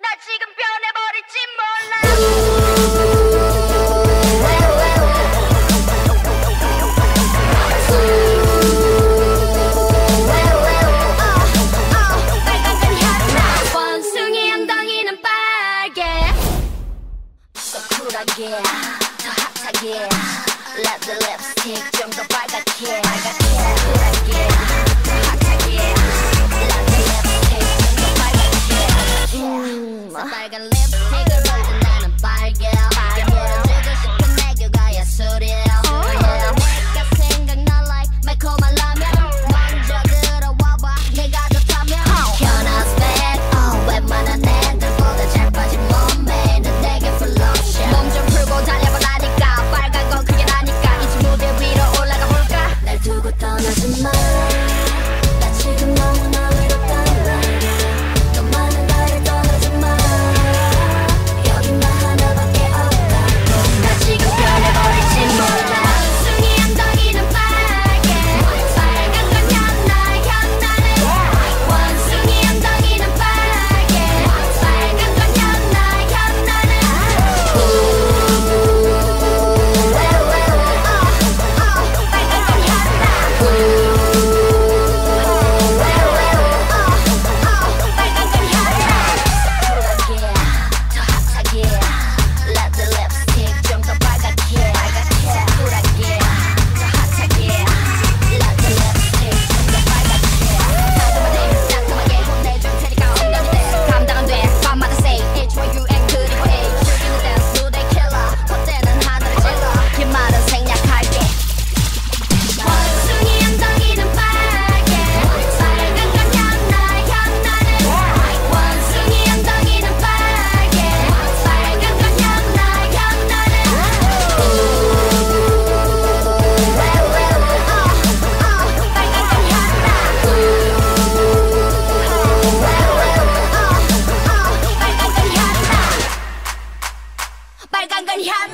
나 지금 변해버릴지 몰라. 더 핫하게. Let the lipstick 좀더 빨갛게.